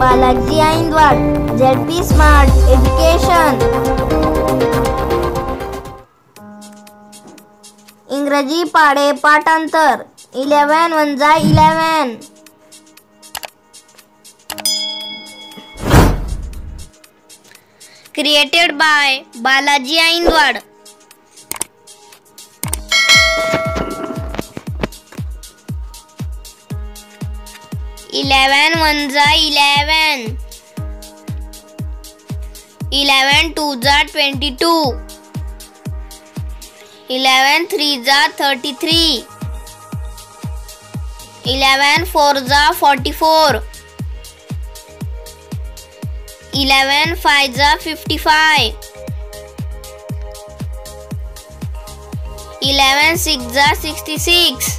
Balaji Aindwad ZP smart education इंग्रजी पाढे पाठांतर इलेवन वन जा eleven created by Balaji Aindwad eleven one जा इलेवन इलेवन टू जा ट्वेंटी टू इलेवन थ्री जा थर्टी थ्री इलेवन फोर जा forty four eleven five जा fifty five eleven six जा sixty six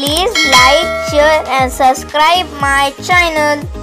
Please like, share and subscribe my channel.